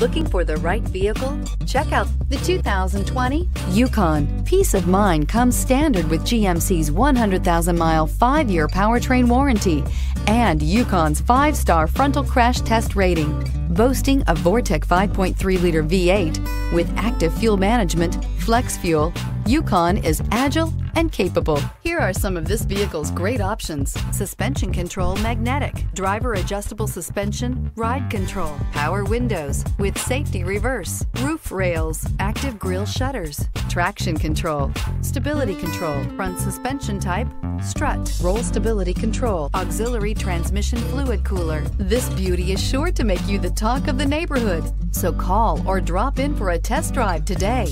Looking for the right vehicle? Check out the 2020 Yukon. Peace of mind comes standard with GMC's 100,000 mile, five year powertrain warranty and Yukon's five star frontal crash test rating. Boasting a Vortec 5.3 liter V8 with active fuel management, flex fuel, Yukon is agile and capable. Here are some of this vehicle's great options. Suspension control magnetic, driver adjustable suspension, ride control, power windows with safety reverse, roof rails, active grille shutters, traction control, stability control, front suspension type, strut, roll stability control, auxiliary transmission fluid cooler. This beauty is sure to make you the talk of the neighborhood. So call or drop in for a test drive today.